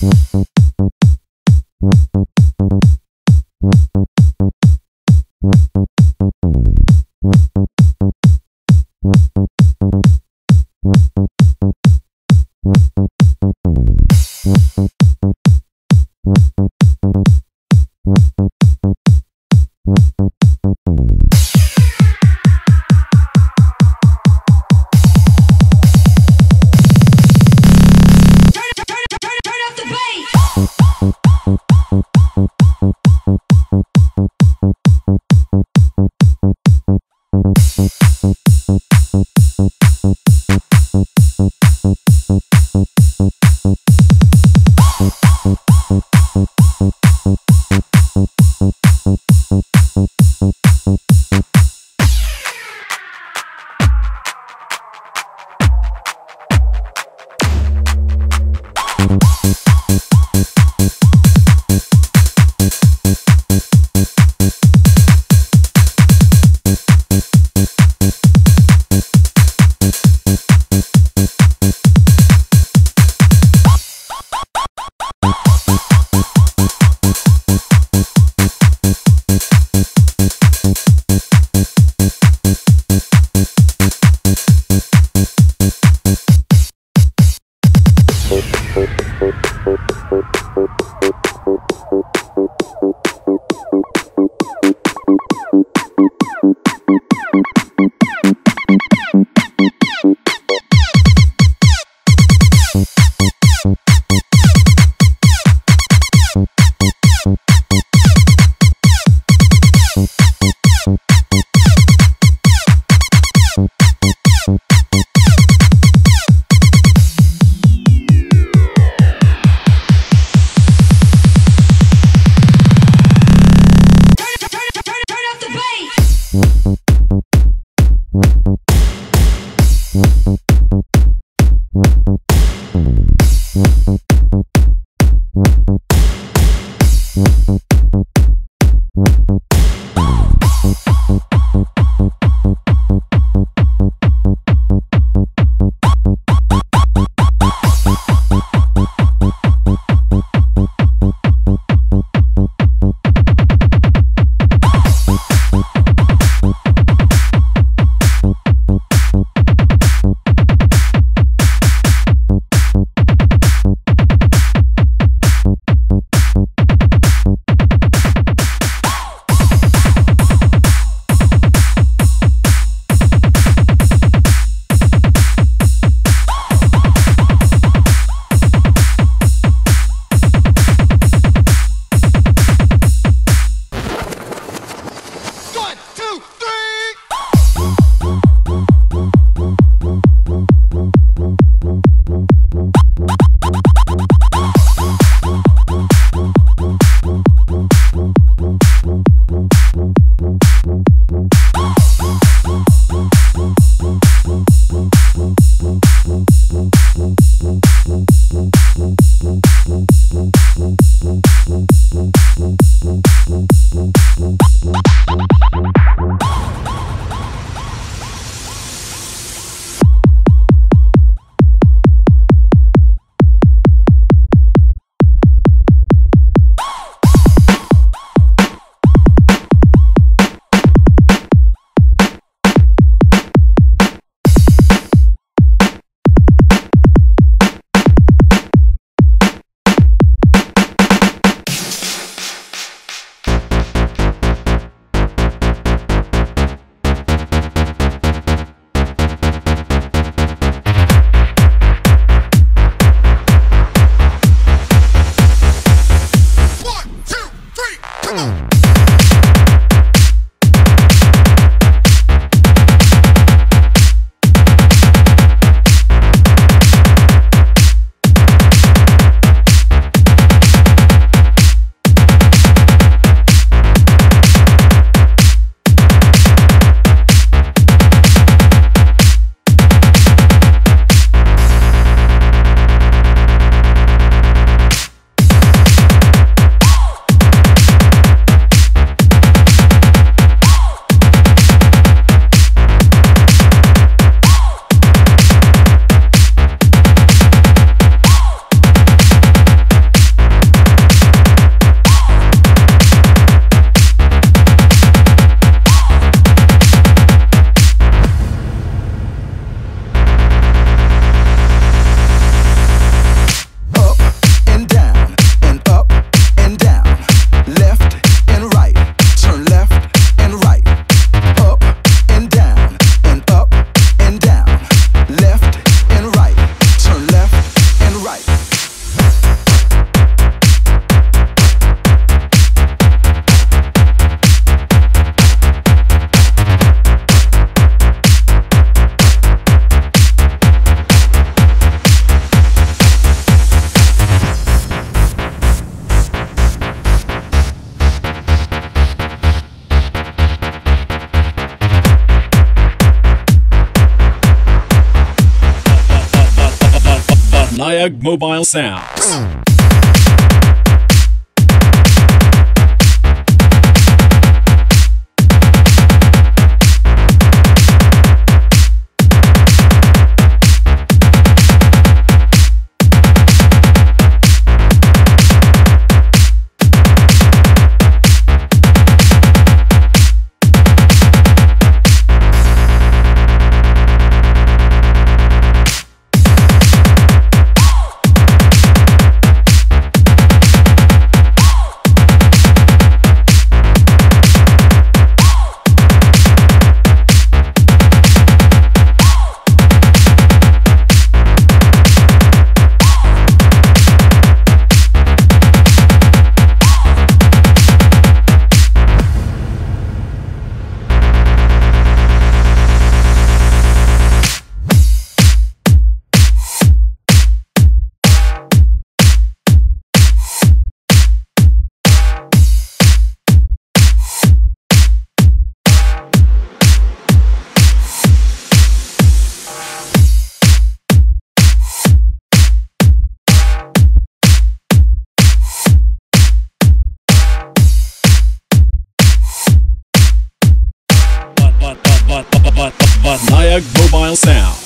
Mm-hmm. Thank you. Niag Mobile Sounds. Niag Mobile Sound.